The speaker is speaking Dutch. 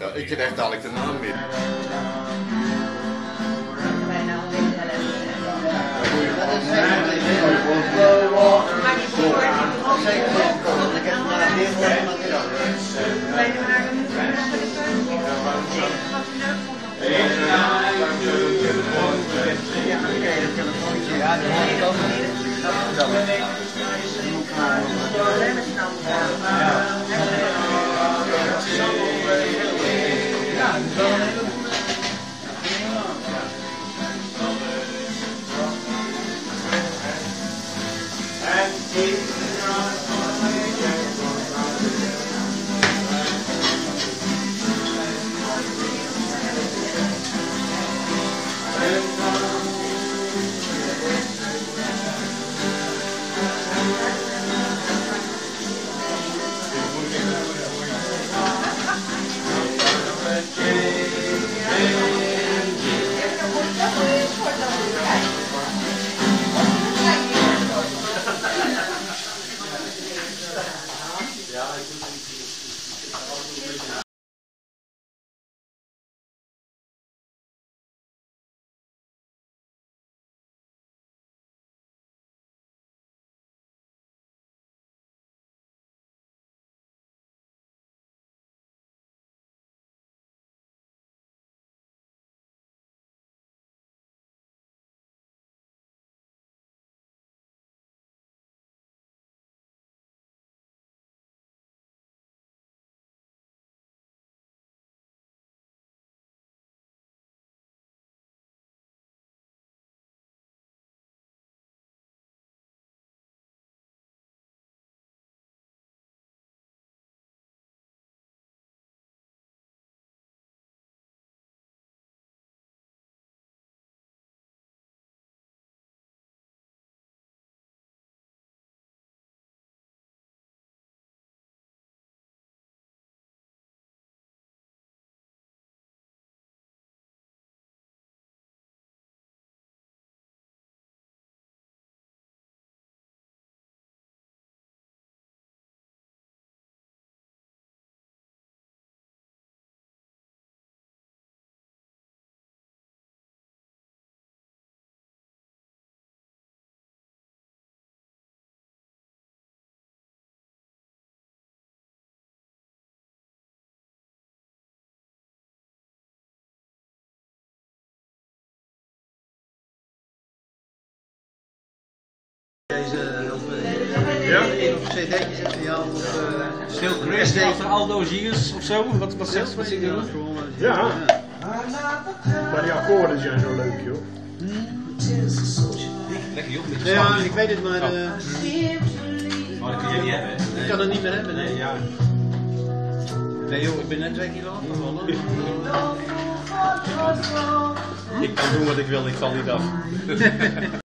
Ja, ik krijg dadelijk de naam weer. Maar Ja, dat heb ik ook niet. Dat is wel. Ja, Deze Ja? of cd'tjes en ja, of uh, Still Chris all those years of zo? Wat, wat zegt wat zit er? Ja. Maar die akkoorden zijn zo leuk, joh. Lekker joh, Ja, ik weet het, maar uh, Maar dat kun je niet hebben. ik kan het niet meer hebben. Nee, Nee, ja. nee joh, ik ben net twee kilo afgevallen. Ik kan doen wat ik wil, ik val niet af.